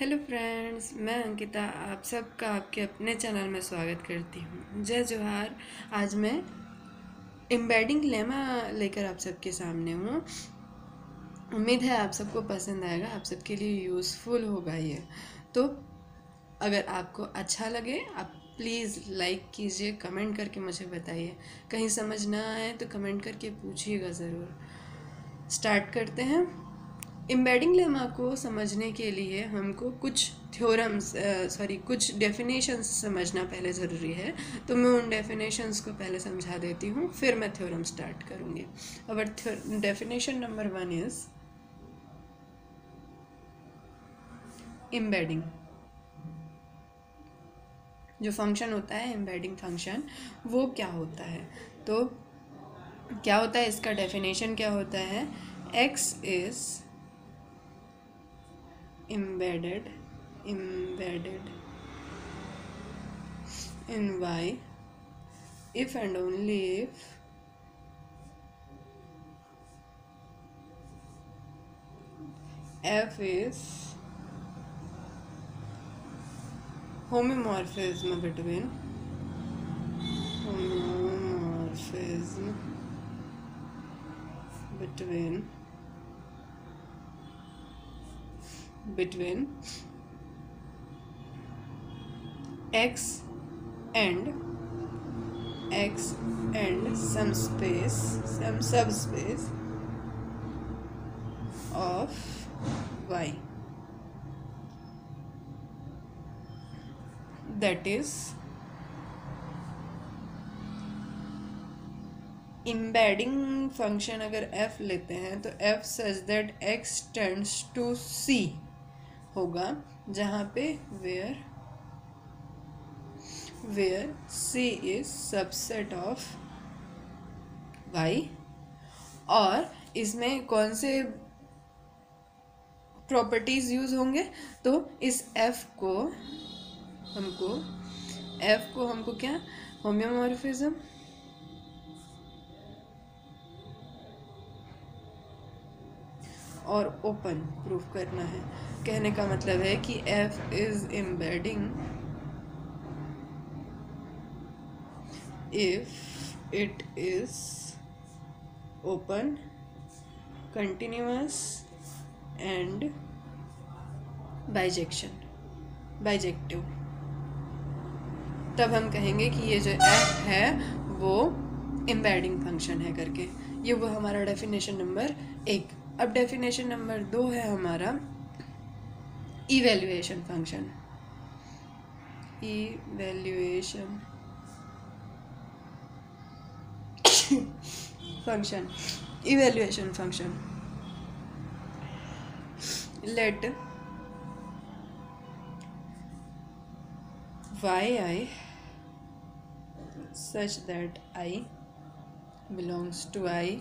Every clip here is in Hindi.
हेलो फ्रेंड्स, मैं अंकिता आप सबका आपके अपने चैनल में स्वागत करती हूँ। जय जोहार। आज मैं एम्बेडिंग लेमा लेकर आप सबके सामने हूँ। उम्मीद है आप सबको पसंद आएगा, आप सबके लिए यूज़फुल होगा ये। तो अगर आपको अच्छा लगे, आप प्लीज़ लाइक कीजिए कमेंट करके मुझे बताइए। कहीं समझ ना आए तो कमेंट करके पूछिएगा ज़रूर। स्टार्ट करते हैं। एम्बेडिंग लेमा को समझने के लिए हमको कुछ थ्योरम्स सॉरी कुछ डेफिनेशंस समझना पहले ज़रूरी है। तो मैं उन डेफिनेशंस को पहले समझा देती हूँ, फिर मैं थ्योरम स्टार्ट करूँगी। Our definition number one is embedding जो फ़ंक्शन होता है एम्बेडिंग फ़ंक्शन वो क्या होता है? तो क्या होता है इसका डेफिनेशन क्या होता है? X is embedded embedded in y if and only if f is homomorphism between homomorphism between between x and x and some space some subspace of y that is embedding function अगर f लेते हैं तो f such that x tends to c होगा, जहाँ पे where where C is subset of Y और इसमें कौन से प्रॉपर्टीज़ यूज़ होंगे? तो इस एफ़ को हमको एफ़ को हमको क्या? होम्योमॉर्फिज्म और ओपन प्रूफ करना है। कहने का मतलब है कि F is embedding if it is open continuous and bijection bijective तब हम कहेंगे कि ये जो एफ़ है, वो एम्बेडिंग फ़ंक्शन है करके। ये वो हमारा डेफिनेशन नंबर एक। अब डेफिनेशन नंबर दो है हमारा evaluation function evaluation function evaluation function let Y I such that I belongs to I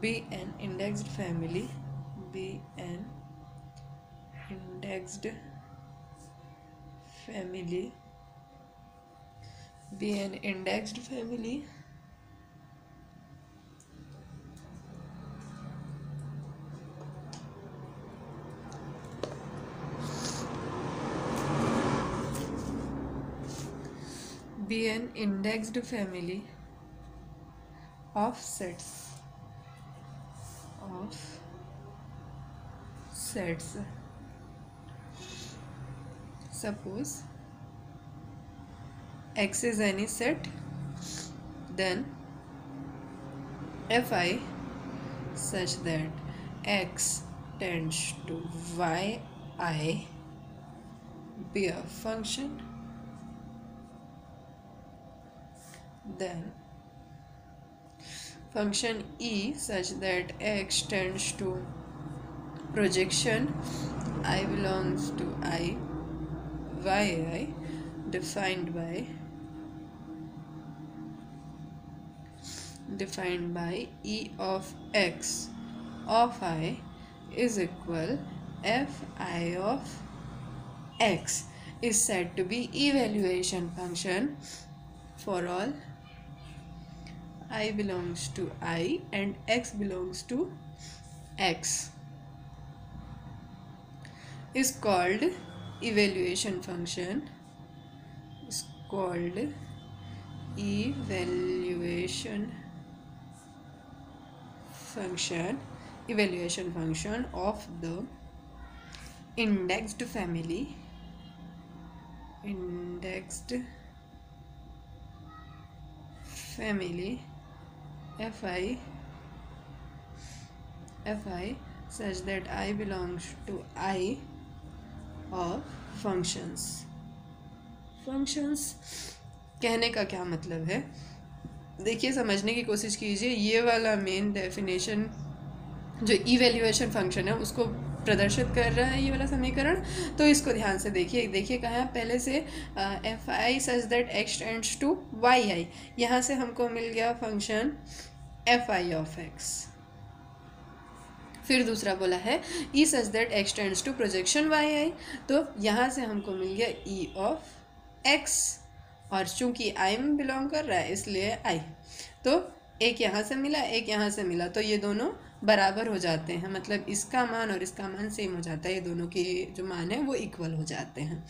be an indexed family be an indexed family be an indexed family be an indexed family of sets sets. Suppose x is any set then fi such that x tends to yi be a function then function e such that x tends to projection i belongs to i yi defined by defined by e of x. Of i is equal fi of x is said to be evaluation function for all i belongs to i and x belongs to x. Is called evaluation function. Is called evaluation function evaluation function of the indexed family. Indexed family fi fi such that i belongs to i of functions. Functions कहने का क्या मतलब है? देखिए, समझने की कोशिश कीजिए, ये वाला मेन डेफिनेशन जो इवेल्यूएशन फ़ंक्शन है, उसको प्रदर्शित कर रहा है ये वाला समीकरण। तो इसको ध्यान से देखिए देखिए कहाँ पहले से F I such that X tends to Y I यहाँ से हमको मिल गया function F I of X फिर दूसरा बोला है E such that X tends to projection Y I तो यहाँ से हमको मिल गया ई ऑफ़ एक्स और चूँकि आई में बिलोंग कर रहा है, इसलिए आई तो एक यहाँ से मिला, एक यहाँ से मिला तो ये दोनों बराबर हो जाते हैं। मतलब इसका मान और इसका मान सेम हो जाता है, ये दोनों के जो मान है वो इक्वल हो जाते हैं।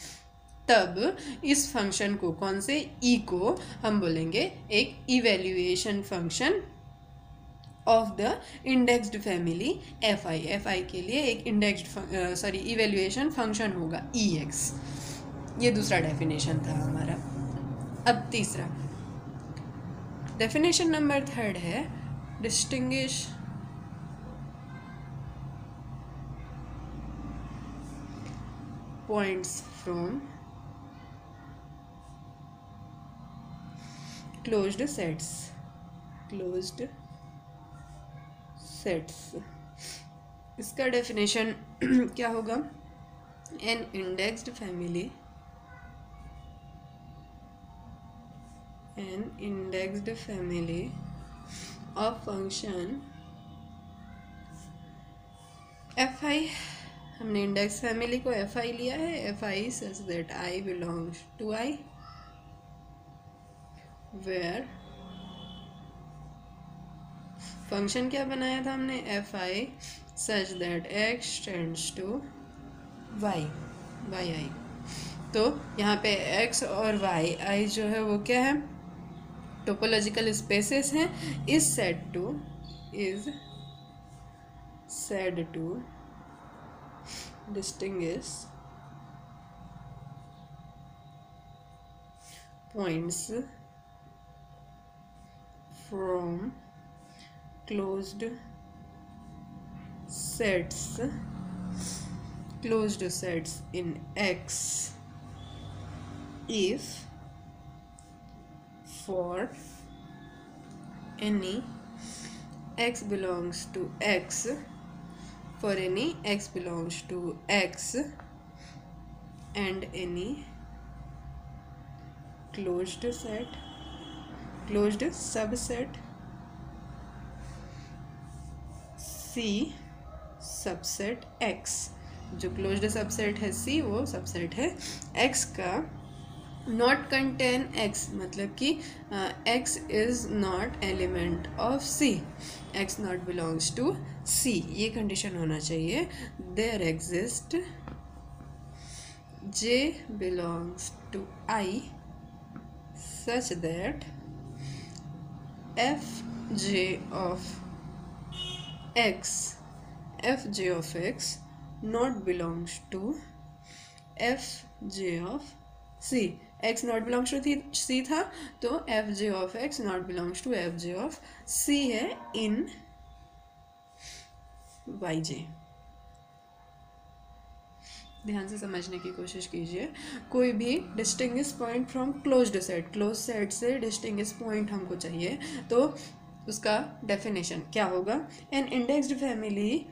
तब इस फ़ंक्शन को, कौन से ई e को हम बोलेंगे, एक evaluation function of the indexed family F I F I के लिए एक इंडेक्स्ड सॉरी इवेल्यूएशन फ़ंक्शन होगा ई e एक्स ये दूसरा डेफिनेशन था हमारा। अब तीसरा। डेफिनेशन नंबर थर्ड है distinguish points from closed sets. Closed sets. इसका डेफिनेशन क्या होगा? An indexed family an indexed family of function F I हमने इंडेक्स फैमिली को एफ़ आई लिया है। F I such that I belongs to I where function क्या बनाया था हमने? F I such that X tends to Y Y I तो यहाँ पे एक्स और वाई आई जो है वो क्या है? टोपोलॉजिकल स्पेसेस हैं। Is said to is said to distinguish points from closed sets closed sets in X if for any x belongs to X for any x belongs to x and any closed set closed subset c subset x जो क्लोज्ड सबसेट है c वो सबसेट है x का। नॉट कंटेन एक्स मतलब कि X is not element of C. X not belongs to C. ये कंडीशन होना चाहिए। There exist J belongs to I such that F J of X F J of X not belongs to F J of C X not belongs to C था तो F J of X not belongs to F J of C है इन वाई जे ध्यान से समझने की कोशिश कीजिए। कोई भी distinguish point from closed set close set से डिस्टिंग्विश पॉइंट हमको चाहिए। तो उसका डेफिनेशन क्या होगा? An indexed family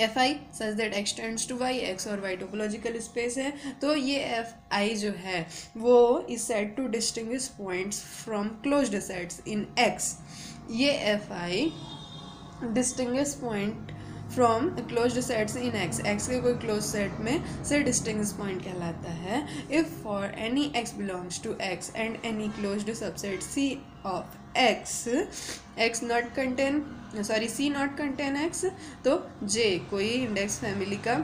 F I such that X tends to Y X और वाई टोपोलॉजिकल स्पेस है। तो ये एफ़ आई जो है, वो is said to distinguish points from closed sets in X ये F I distinguish point from closed sets in X X के कोई क्लोज सेट में से डिस्टिंग पॉइंट कहलाता है। If for any X belongs to X and any close subset C of X X not contain sorry C not contain X तो जे कोई इंडेक्स फैमिली का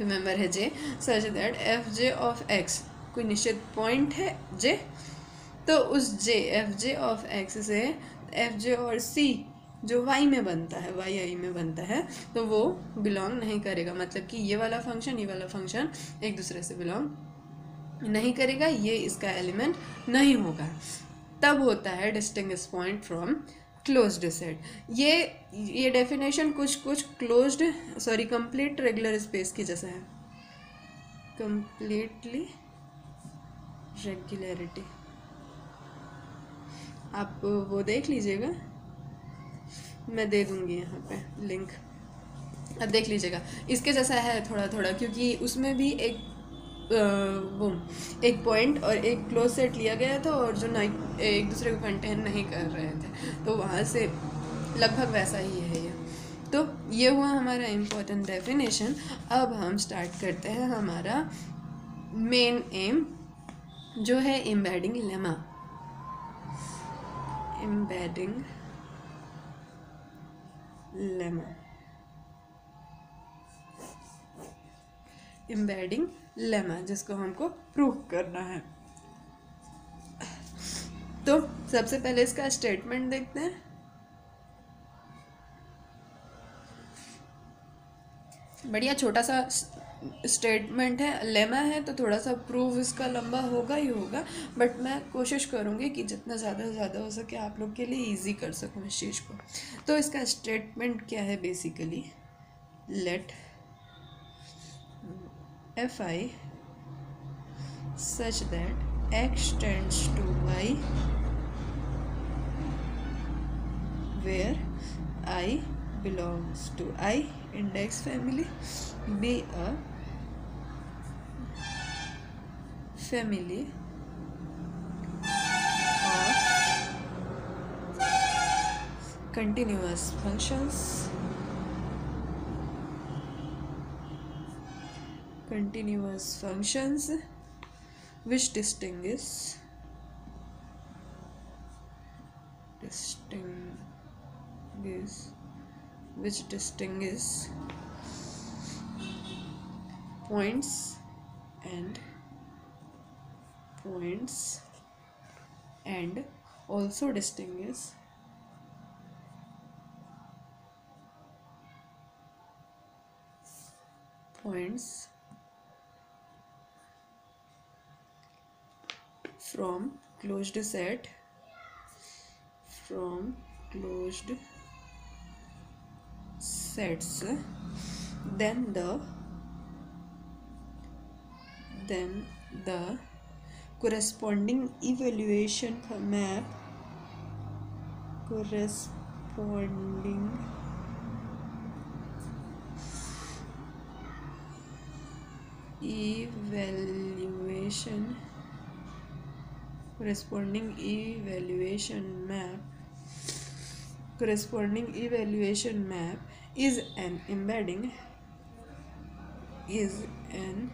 रिमेंबर है J such that F J of X कोई निश्चित पॉइंट है जे तो उस J F J of X से एफ़ जे और सी जो वाई में बनता है वाई आई में बनता है तो वो बिलोंग नहीं करेगा। मतलब कि ये वाला फ़ंक्शन ये वाला फ़ंक्शन एक दूसरे से बिलोंग नहीं करेगा, ये इसका एलिमेंट नहीं होगा। तब होता है distinguish point from closed set ये ये डेफिनेशन कुछ कुछ closed sorry complete regular space की जैसा है. कंप्लीटली रेगुलरिटी आप वो देख लीजिएगा. मैं दे दूँगी यहाँ पे लिंक अब देख लीजिएगा. इसके जैसा है थोड़ा थोड़ा क्योंकि उसमें भी एक वो, एक पॉइंट और एक क्लोज सेट लिया गया था और जो नाइट एक दूसरे को कंटेन नहीं कर रहे थे। तो वहाँ से लगभग वैसा ही है ये। तो ये हुआ हमारा इम्पोर्टेंट डेफिनेशन अब हम स्टार्ट करते हैं हमारा मेन एम जो है embedding lemma embedding lemma embedding lemma, जिसको हमको प्रूव करना है। तो सबसे पहले इसका स्टेटमेंट देखते हैं। बढ़िया, छोटा सा स्टेटमेंट है। लेमा है तो थोड़ा सा प्रूव इसका लंबा होगा ही होगा। बट मैं कोशिश करूँगी कि जितना ज़्यादा से ज़्यादा हो सके आप लोग के लिए इजी कर सकूँ इस चीज़ को। तो इसका स्टेटमेंट क्या है basically let fi such that x tends to y where i belongs to i index family be a family of continuous functions continuous functions which distinguish distinguish which distinguish points and points and also distinguish points from closed set from closed sets then the then the corresponding evaluation map corresponding evaluation corresponding evaluation map corresponding evaluation map is an embedding is an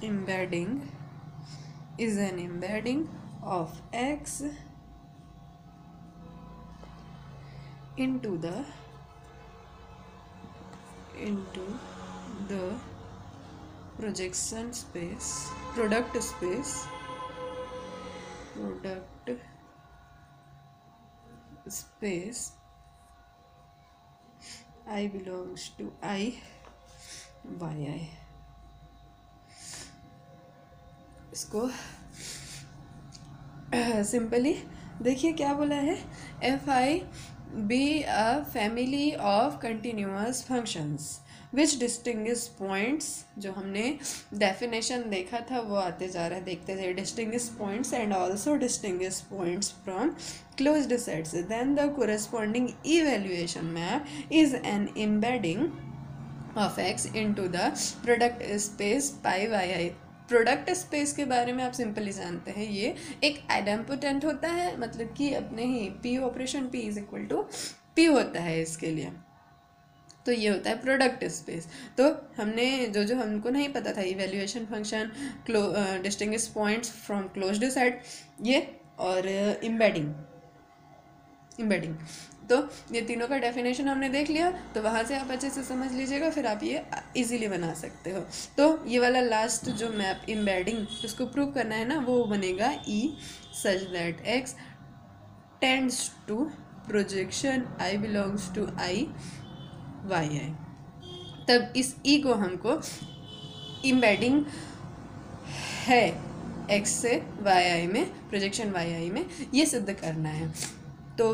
embedding is an embedding of x into the into the projection space product space product space I belongs to I by I इसको, सिंपली देखिए क्या बोला है? F I be a family of continuous functions which distinguish points जो हमने डेफिनेशन देखा था, वो आते जा रहा है, देखते थे distinguish points and also distinguish points from close sets then the corresponding evaluation map is an X into the product space pi Y I product space के बारे में आप सिंपली जानते हैं, ये एक एडम्पोटेंट होता है मतलब कि अपने ही P operation P is equal to P होता है इसके लिए। तो ये होता है प्रोडक्ट स्पेस तो हमने जो जो हमको नहीं पता था evaluation function close distinguish points from close set ये और इम्बेडिंग इम्बेडिंग तो ये तीनों का डेफिनेशन हमने देख लिया तो वहाँ से आप अच्छे से समझ लीजिएगा, फिर आप ये इजीली बना सकते हो. तो ये वाला लास्ट जो मैप इम्बेडिंग उसको प्रूव करना है ना, वो बनेगा E such that X tends to projection I belongs to I Y I तब इस ई को हमको इम्बेडिंग है। एक्स से वाई आई में प्रोजेक्शन वाई आई में, ये सिद्ध करना है। तो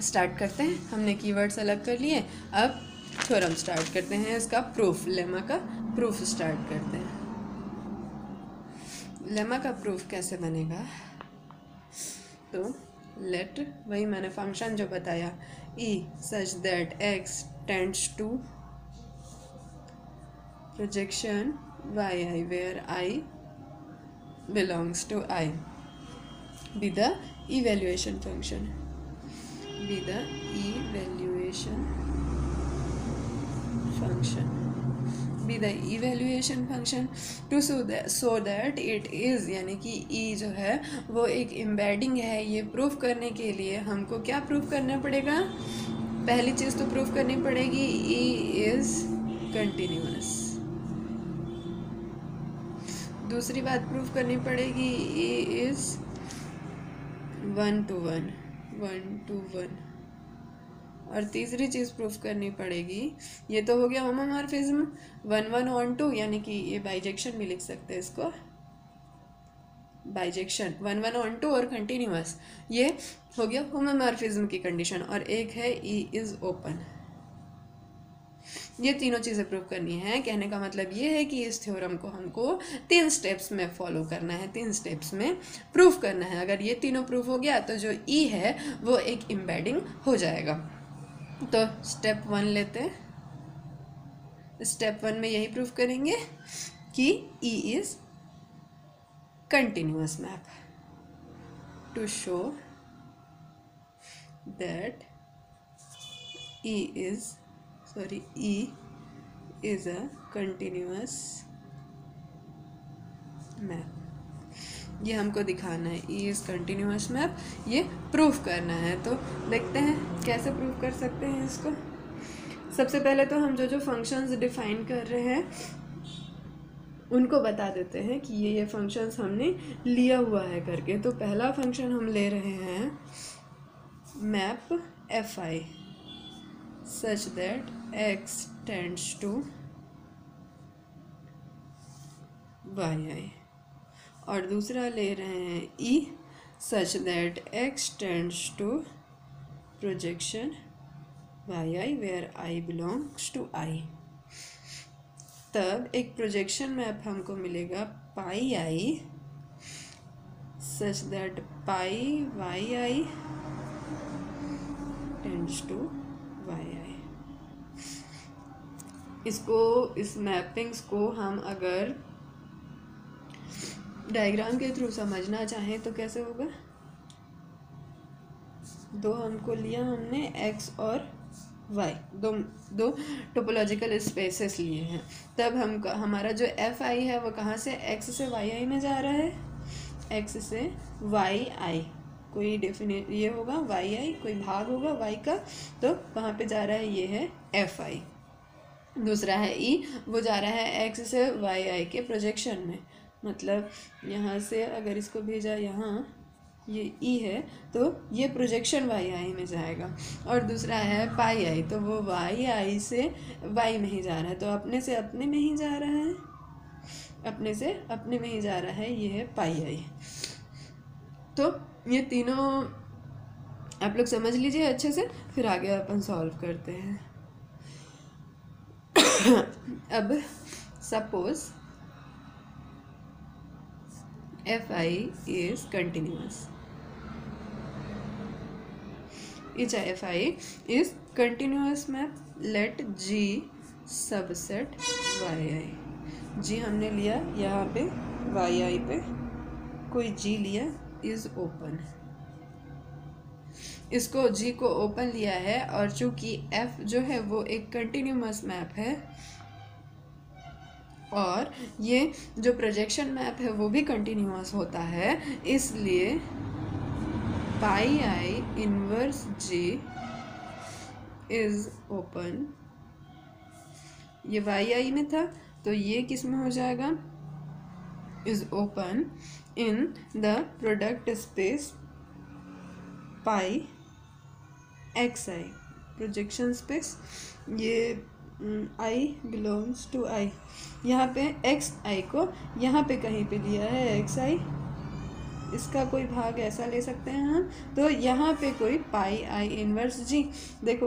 स्टार्ट करते हैं। हमने कीवर्ड्स अलग कर लिए। अब थ्योरम स्टार्ट करते हैं। इसका प्रूफ लेमा का प्रूफ स्टार्ट करते हैं। लेमा का प्रूफ कैसे बनेगा? तो लेट वही मैंने फ़ंक्शन जो बताया। E such that X to projection Y I where I belongs to i be the evaluation function be the evaluation function be the evaluation function to so that so that it is यानी कि e जो है वो एक embedding है ये प्रूफ करने के लिए हमको क्या प्रूफ करना पड़ेगा पहली चीज़ तो प्रूफ करनी पड़ेगी e इज़ कंटिन्यूस दूसरी बात प्रूफ करनी पड़ेगी A is one to one one to one और तीसरी चीज़ प्रूफ करनी पड़ेगी ये तो हो गया homomorphism one one one to यानी कि ये बाइजेक्शन भी लिख सकते हैं इसको bijection one one one to और कंटिन्यूस ये हो गया होमोमॉर्फिज्म की कंडीशन और एक है ई इज़ ओपन ये तीनों चीज़ें प्रूव करनी है। कहने का मतलब ये है कि इस थ्योरम को हमको तीन स्टेप्स में फॉलो करना है। तीन स्टेप्स में प्रूफ करना है। अगर ये तीनों प्रूफ हो गया तो जो ई e है, वो एक इम्बेडिंग हो जाएगा। तो स्टेप वन लेते हैं। स्टेप वन में यही प्रूफ करेंगे कि E is continuous map to show that E is sorry E is a continuous map. ये हमको दिखाना है ई इज़ कंटिन्यूस मैप ये प्रूफ करना है तो देखते हैं कैसे प्रूफ कर सकते हैं इसको। सबसे पहले तो हम जो जो फ़ंक्शंस डिफाइन कर रहे हैं उनको बता देते हैं कि ये ये फ़ंक्शंस हमने लिया हुआ है करके। तो पहला फ़ंक्शन हम ले रहे हैं map F I such that X tends to Y I और दूसरा ले रहे हैं E such that X tends to projection Y I where I belongs to I तब एक प्रोजेक्शन मैप हमको मिलेगा pi I such that pi Y I tends to Y I इसको, इस मैपिंग्स को हम अगर डायग्राम के थ्रू समझना चाहें तो कैसे होगा? दो हमको लिया हमने एक्स और वाई दो दो टोपोलॉजिकल स्पेसेस लिए हैं। तब हम हमारा जो एफ़ आई है वो कहाँ से एक्स से वाई आई में जा रहा है? एक्स से वाई आई कोई डेफिनेट ये होगा वाई आई कोई भाग होगा वाई का तो वहाँ पे जा रहा है ये है एफ़ आई दूसरा है ई e, वो जा रहा है एक्स से वाई आई के प्रोजेक्शन में। मतलब यहाँ से अगर इसको भेजा यहाँ ये ई e है तो ये प्रोजेक्शन वाई आई में जाएगा। और दूसरा है पाई आई तो वो वाई आई से वाई में ही जा रहा है। तो अपने से अपने में ही जा रहा है। अपने से अपने में ही जा रहा है, ये है पाई आई तो ये तीनों आप लोग समझ लीजिए अच्छे से, फिर आगे अपन सॉल्व करते हैं। अब suppose F I is continuous is continuous map let G subset Y I G हमने लिया यहाँ पे वाई आई पे। कोई जी लिया इज़ ओपन इसको जी को ओपन लिया है और चूँकि एफ़ जो है वो एक कंटिन्यूमस मैप है, और ये जो प्रोजेक्शन मैप है वो भी कंटिन्यूस होता है, इसलिए pi I inverse G is open ये वाई आई में था तो ये किसमें हो जाएगा? Is open in the product space pi X I projection space ये आई बिलोंग्स टू आई यहाँ पे एक्स आई को यहाँ पे कहीं पे दिया है एक्स आई इसका कोई भाग ऐसा ले सकते हैं हम? तो यहाँ पे कोई पाई आई इनवर्स जी। देखो,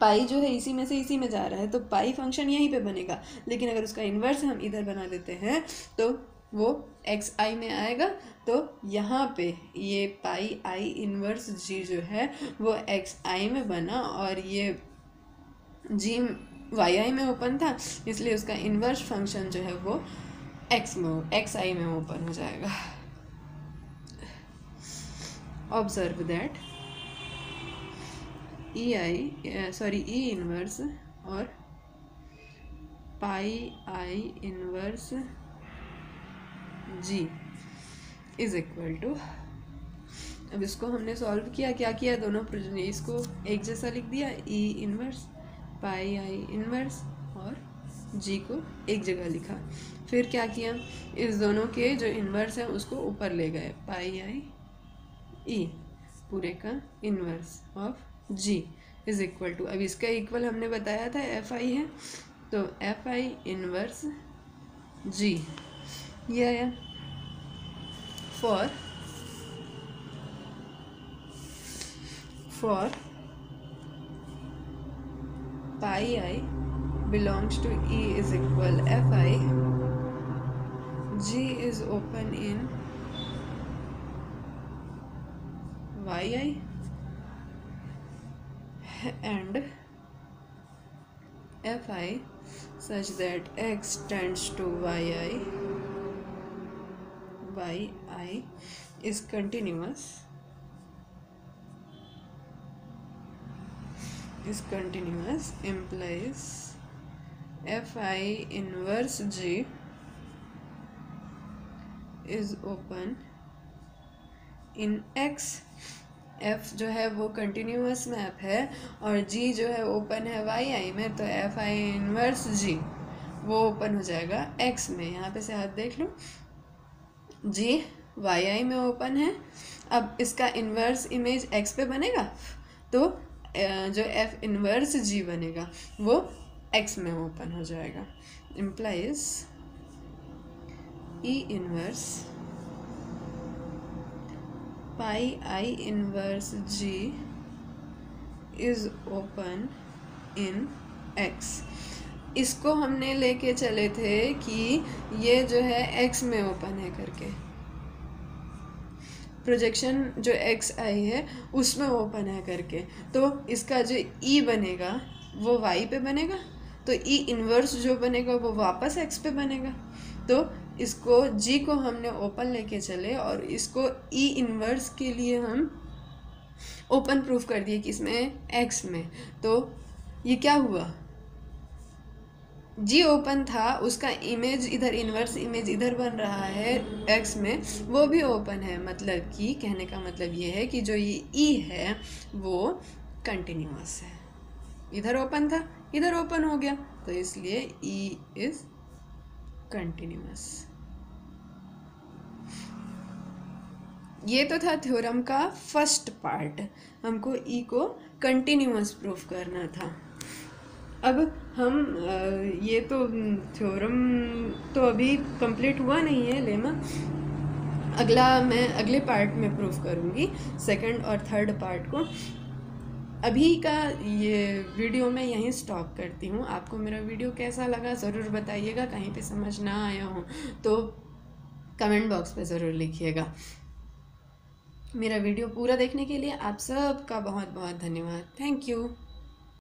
पाई जो है इसी में से इसी में जा रहा है तो पाई फ़ंक्शन यहीं पे बनेगा। लेकिन अगर उसका इन्वर्स हम इधर बना देते हैं तो वो एक्स आई में आएगा। तो यहाँ पे ये पाई आई इन्वर्स जी जो है, वो एक्स आई में बना और ये जी वाई आई में ओपन था, इसलिए उसका इन्वर्स फ़ंक्शन जो है वो एक्स में, एक्स आई में ओपन हो जाएगा। Observe that E I sorry E inverse और pi I inverse G is equal to अब इसको हमने सॉल्व किया, क्या किया दोनों इसको एक जैसा लिख दिया ई इनवर्स पाई आई इनवर्स और जी को एक जगह लिखा। फिर क्या किया? इस दोनों के जो इन्वर्स हैं उसको ऊपर ले गए। पाई आई ई पूरे का inverse of G is equal to अब इसका इक्वल हमने बताया था एफ़ आई है तो एफ़ आई इनवर्स जी ये आया for for pi I belongs to E is equal F I G is open in Yi and Fi such that X tends to Yi. Yi is continuous is continuous implies fi inverse g is open in x f जो है वो कंटिन्यूस मैप है और जी जो है ओपन है वाई आई में तो एफ़ आई इनवर्स जी वो ओपन हो जाएगा एक्स में। यहाँ पे से हाथ देख लो। जी वाई आई में ओपन है। अब इसका इन्वर्स इमेज एक्स पे बनेगा? तो जो एफ़ इनवर्स जी बनेगा, वो एक्स में ओपन हो जाएगा। Implies E inverse pi I inverse G is open in X. इसको हमने लेके चले थे कि ये जो है एक्स में ओपन है करके। प्रोजेक्शन जो एक्स आई है, उसमें ओपन है करके। तो इसका जो ई e बनेगा, वो वाई पे बनेगा? तो ई e इन्वर्स जो बनेगा, वो वापस एक्स पे बनेगा। तो इसको, जी को हमने ओपन लेके चले और इसको ई e इन्वर्स के लिए हम ओपन प्रूफ कर दिए कि इसमें एक्स में। तो ये क्या हुआ? जी ओपन था, उसका इमेज इधर इन्वर्स इमेज इधर बन रहा है एक्स में, वो भी ओपन है। मतलब कि, कहने का मतलब ये है कि जो ये ई e है, वो कंटिन्यूस है। इधर ओपन था, इधर ओपन हो गया। तो इसलिए ई इज़ कंटिन्यूस ये तो था थ्योरम का फ़र्स्ट पार्ट हमको ई e को कंटिन्यूस प्रूफ करना था. अब हम ये तो थ्योरम तो अभी कंप्लीट हुआ नहीं है, लेमा। अगला मैं, अगले पार्ट में प्रूफ करूँगी सेकंड और थर्ड पार्ट को। अभी का ये वीडियो मैं यहीं स्टॉप करती हूँ। आपको मेरा वीडियो कैसा लगा ज़रूर बताइएगा, कहीं पे समझ ना आया हो तो कमेंट बॉक्स पे ज़रूर लिखिएगा। मेरा वीडियो पूरा देखने के लिए आप सबका बहुत बहुत धन्यवाद। Thank you.